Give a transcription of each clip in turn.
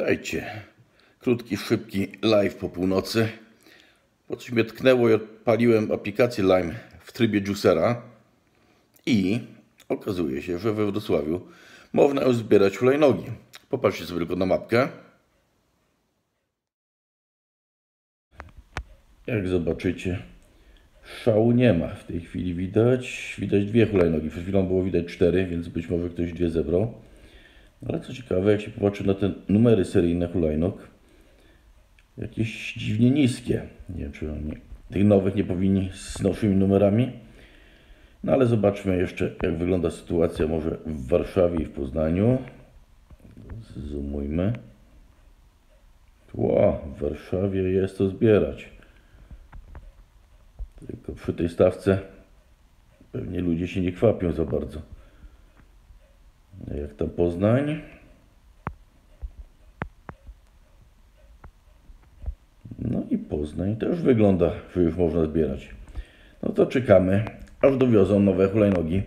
Witajcie. Krótki, szybki live po północy. Po coś mnie tknęło i odpaliłem aplikację Lime w trybie juicera i okazuje się, że we Wrocławiu można już zbierać hulajnogi. Popatrzcie sobie tylko na mapkę. Jak zobaczycie, szału nie ma. W tej chwili widać, widać dwie hulajnogi. Przed chwilą było widać cztery, więc być może ktoś dwie zebrał. Ale co ciekawe, jak się popatrzy na te numery seryjne hulajnóg, jakieś dziwnie niskie. Nie wiem, czy oni tych nowych nie powinni z nowszymi numerami. No ale zobaczmy jeszcze, jak wygląda sytuacja może w Warszawie i w Poznaniu. Zoomujmy. Ło, w Warszawie jest to zbierać. Tylko przy tej stawce pewnie ludzie się nie kwapią za bardzo. Jak tam Poznań? No i Poznań też wygląda, że już można zbierać. No to czekamy, aż dowiozą nowe hulajnogi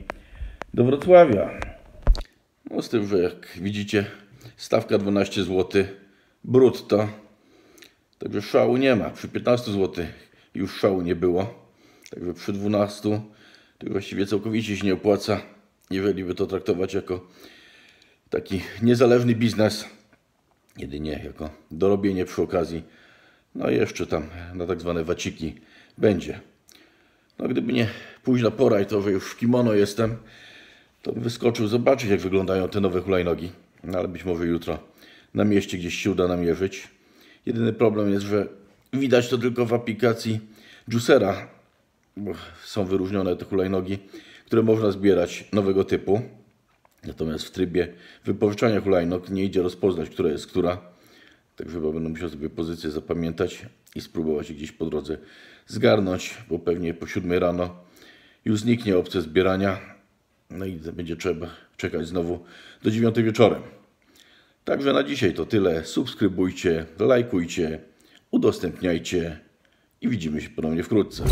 do Wrocławia. No z tym, że jak widzicie, stawka 12 zł brutto. Także szału nie ma. Przy 15 zł już szału nie było. Także przy 12 to właściwie całkowicie się nie opłaca, jeżeli by to traktować jako taki niezależny biznes, jedynie jako dorobienie przy okazji. No i jeszcze tam na tak zwane waciki będzie. No gdyby nie późna pora i to, że już w kimono jestem, to bym wyskoczył zobaczyć, jak wyglądają te nowe hulajnogi. No ale być może jutro na mieście gdzieś się uda namierzyć. Jedyny problem jest, że widać to tylko w aplikacji Juicera, bo są wyróżnione te hulajnogi, które można zbierać nowego typu. Natomiast w trybie wypożyczania hulajnóg nie idzie rozpoznać, która jest która. Także chyba będę musiał sobie pozycję zapamiętać i spróbować je gdzieś po drodze zgarnąć, bo pewnie po 7 rano już zniknie opcja zbierania. No i będzie trzeba czekać znowu do 9 wieczorem. Także na dzisiaj to tyle. Subskrybujcie, lajkujcie, udostępniajcie i widzimy się ponownie wkrótce.